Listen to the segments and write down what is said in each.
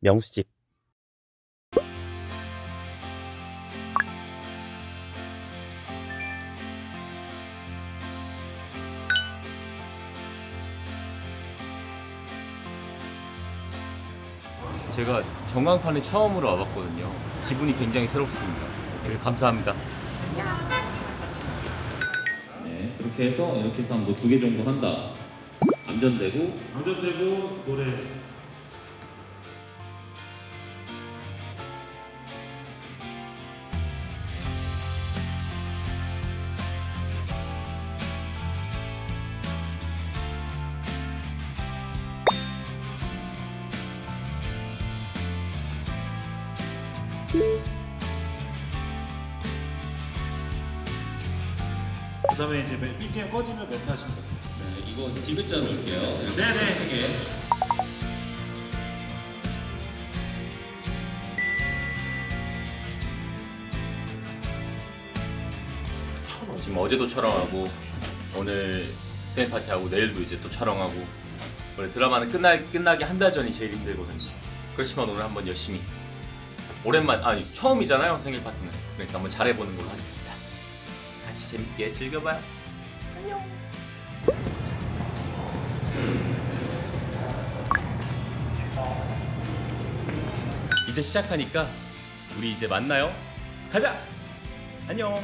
명수집 제가 전광판에 처음으로 와봤거든요. 기분이 굉장히 새롭습니다. 네, 감사합니다. 네, 그렇게 해서 이렇게 해서 뭐 두 개 정도 한다. 안전되고 안전되고 노래 그 다음에 이제 BGM 꺼지면 멘트 하시면 됩니다. 네, 이거 디귿자 놓을게요. 네네. 지금 어제도 촬영하고 오늘 생일 파티 하고 내일도 이제 또 촬영하고 원래 드라마는 끝나 끝나기 한 달 전이 제일 힘들거든요. 그렇지만 오늘 한번 열심히 오랜만 아니 처음이잖아요 생일 파티는 그러니까 한번 잘해보는 걸로 하겠습니다. 같이 재밌게 즐겨봐요. 안녕. 이제 시작하니까 우리 이제 만나요. 가자. 안녕.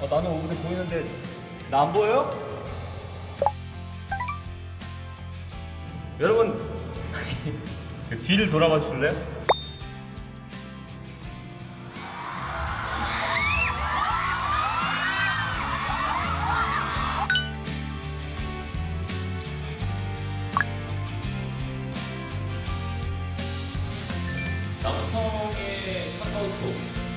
아, 나는 얼굴이 보이는데 나 안 보여요? 여러분 그 뒤를 돌아봐 줄래요? 남성의 카카오톡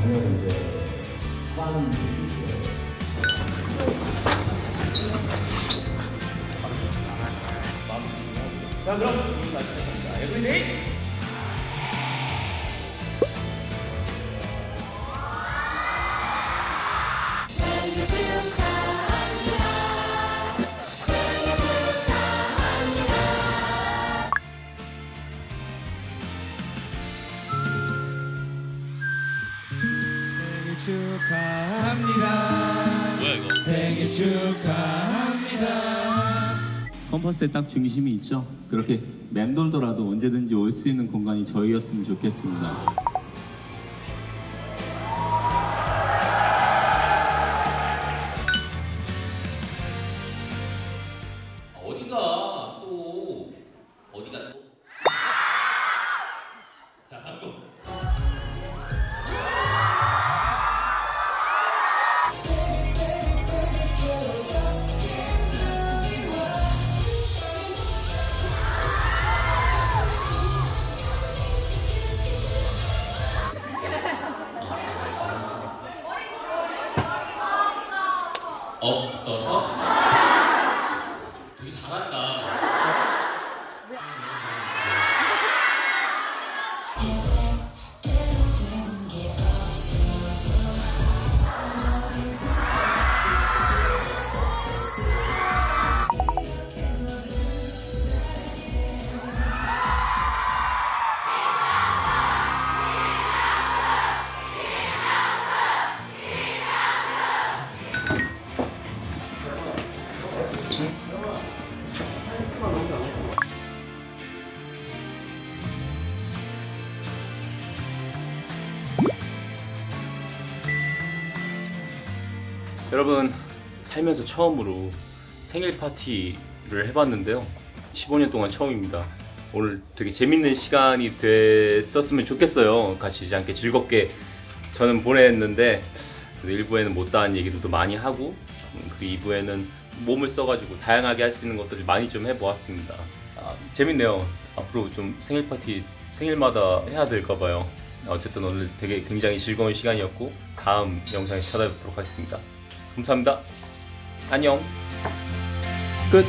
작년 이제 하반기 자 그럼. 지금 시작합니다 에브리데이 축하합니다. 뭐야 이거 생일 축하합니다. 컴퍼스의 딱 중심이 있죠. 그렇게 맴돌더라도 언제든지 올 수 있는 공간이 저희였으면 좋겠습니다. 없어서 되게 잘한다. 여러분 살면서 처음으로 생일 파티를 해봤는데요. 15년 동안 처음입니다. 오늘 되게 재밌는 시간이 됐었으면 좋겠어요. 같이 함께 즐겁게 저는 보냈는데 그래도 1부에는 못다한 얘기들도 많이 하고 음, 그 2부에는 몸을 써가지고 다양하게 할 수 있는 것들을 많이 좀 해보았습니다. 아, 재밌네요. 앞으로 좀 생일 파티 생일마다 해야 될까 봐요. 어쨌든 오늘 되게 굉장히 즐거운 시간이었고 다음 영상에 찾아뵙도록 하겠습니다. 감사합니다. 안녕. 끝.